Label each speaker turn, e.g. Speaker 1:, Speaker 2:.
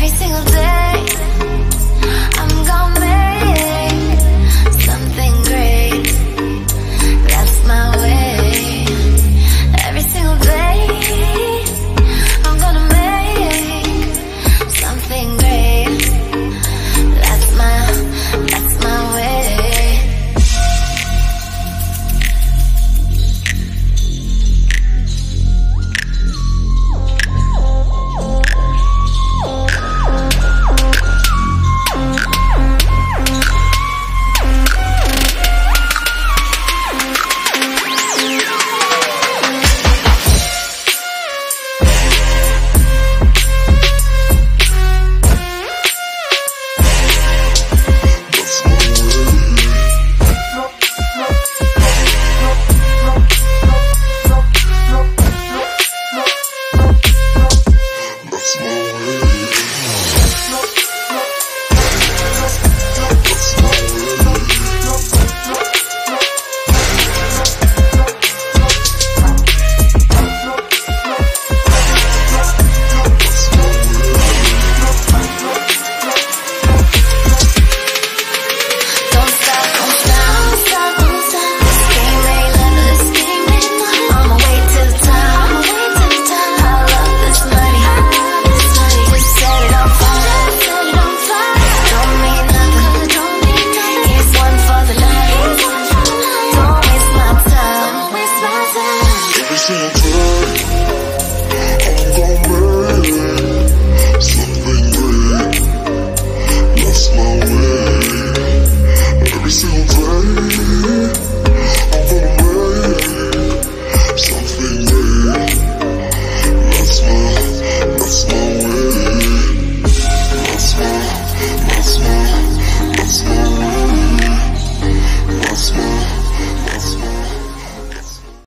Speaker 1: every single day. It's so good. I'm.